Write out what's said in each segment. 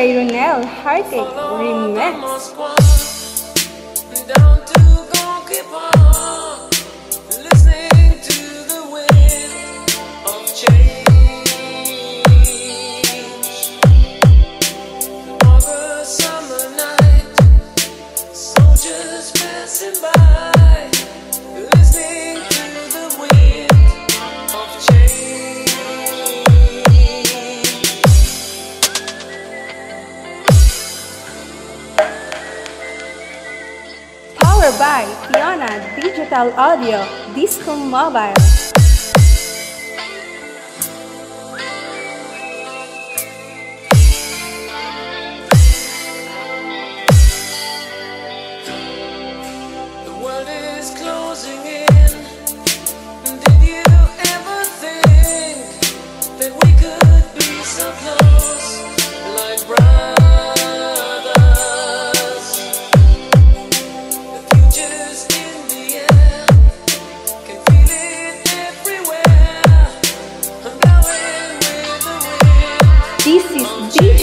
J. Runel Heartache Remix. versatile audio, Disco Mobile.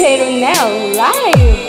Potato Now Live!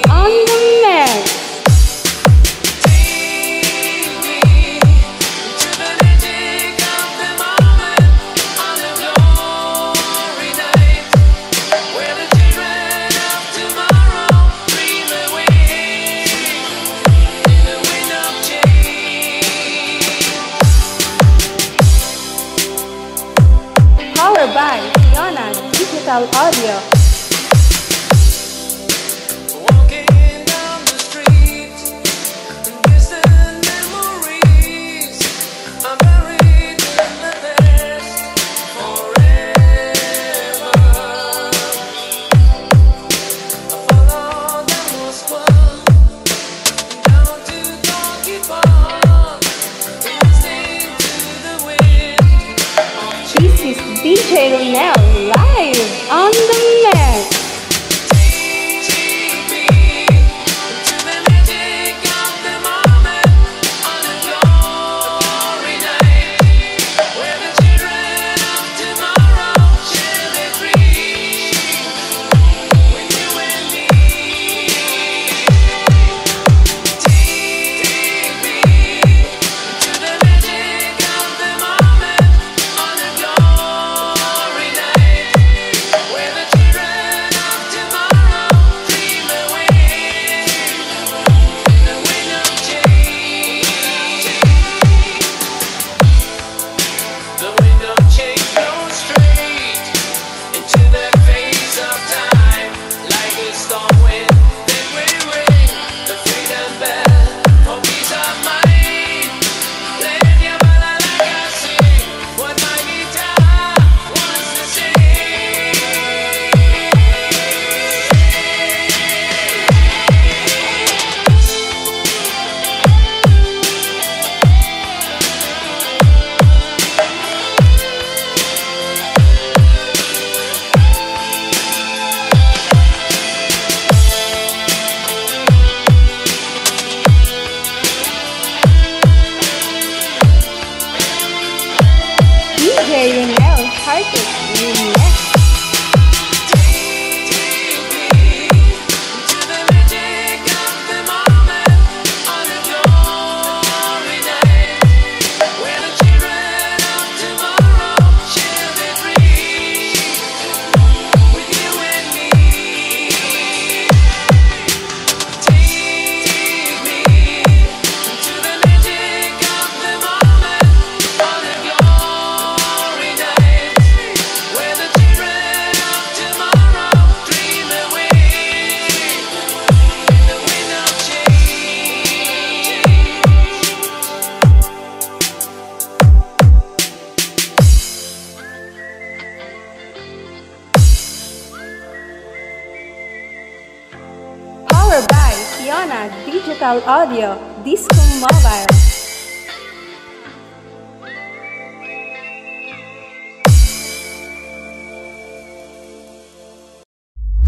Cloud Audio, Disco Mobile.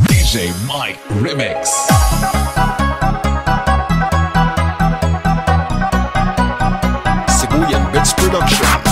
DJ Mike Remix. Bitch Production.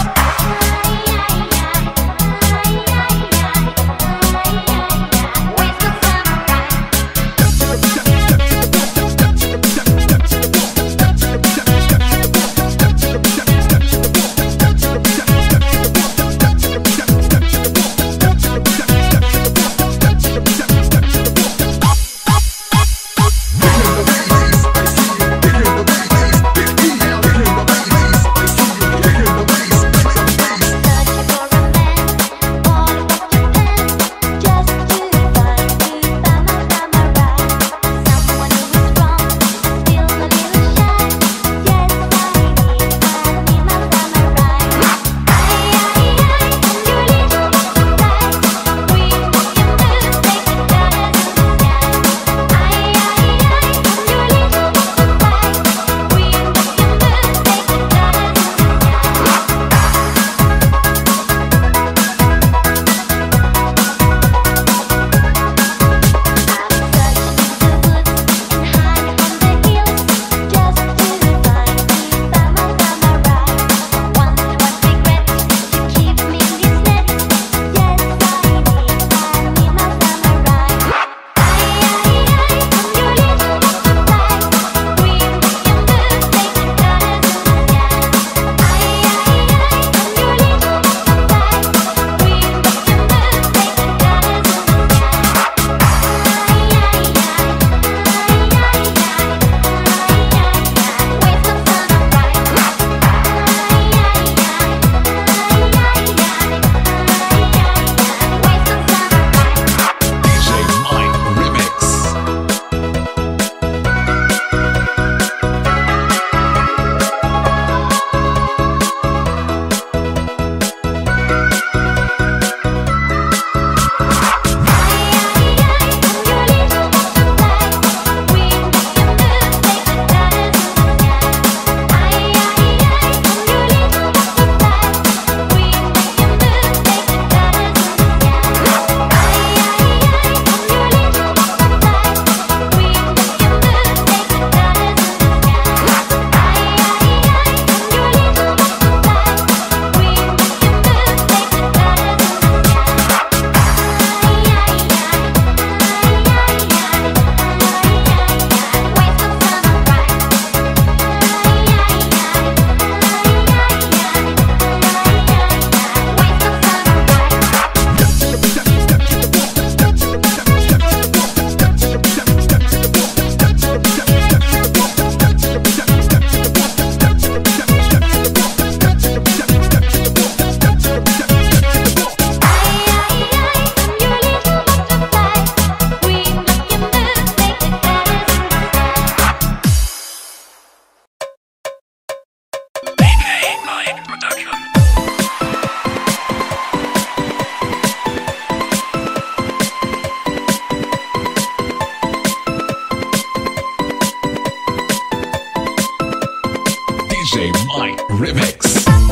DJ Mike Remix.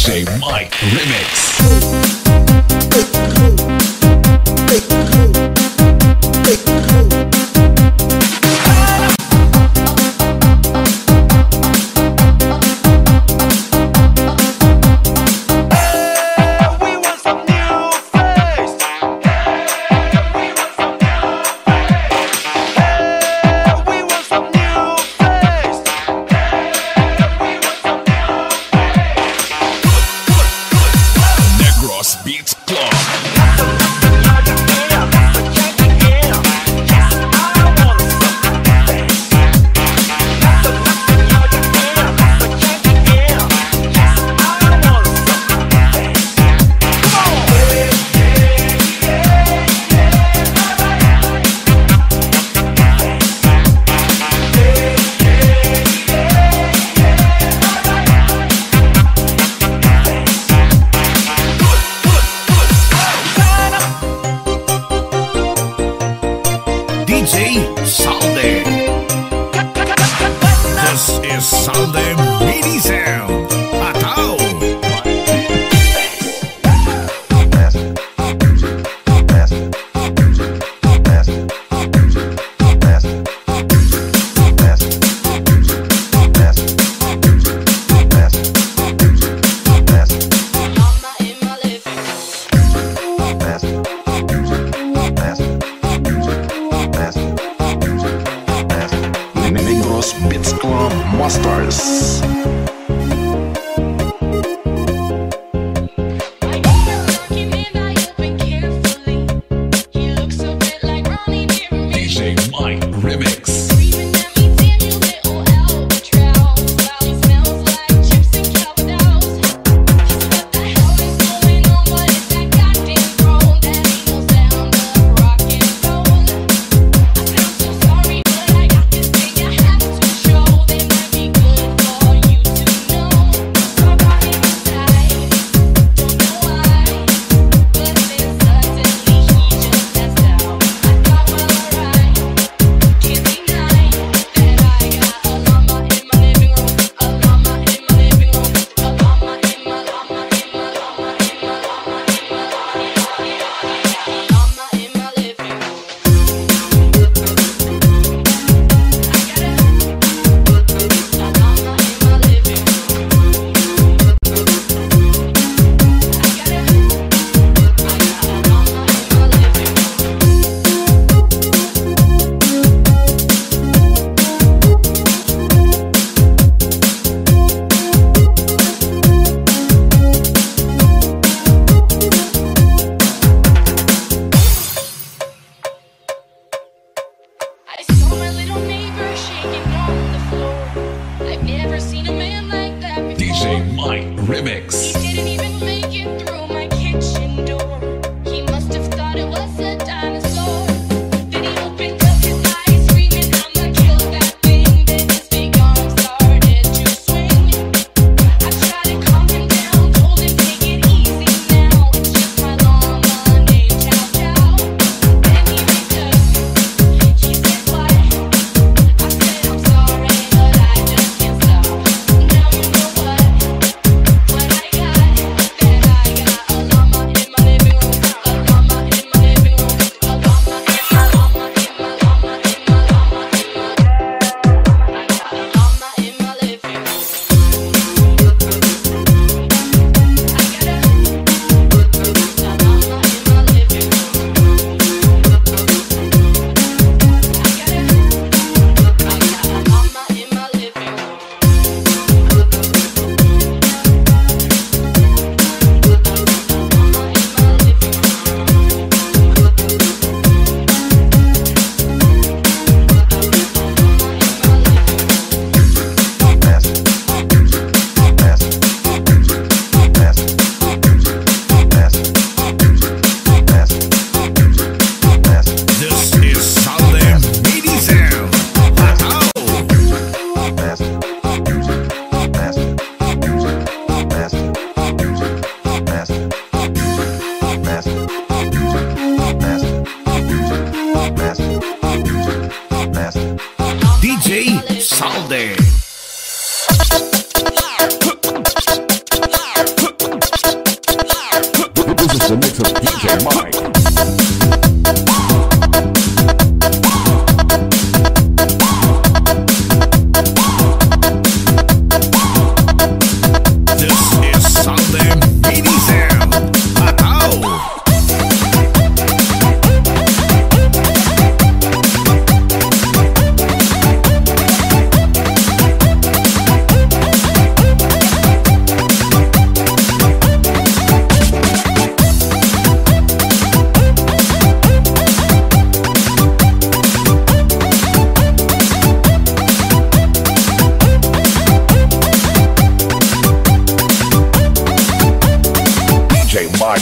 DJ Mike Remix.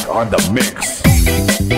On the mix.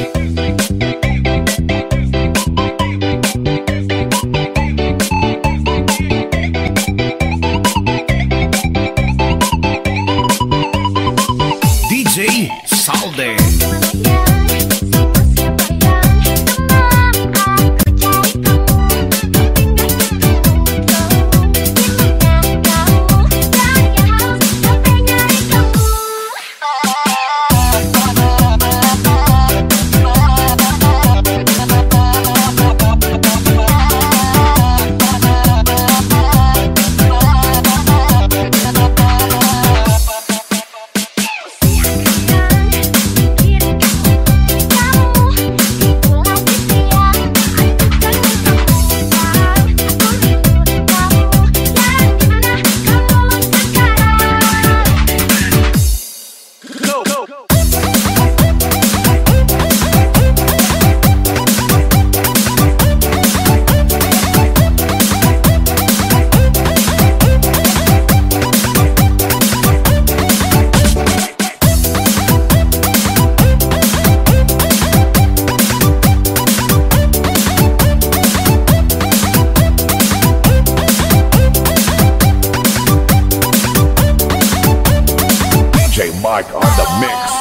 Mike on the mix.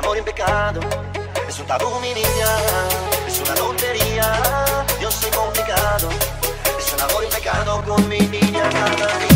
amor en pecado es un tabú, mi niña, es una tontería. Yo soy complicado, es un amor en pecado con mi niña.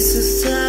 It's a sign,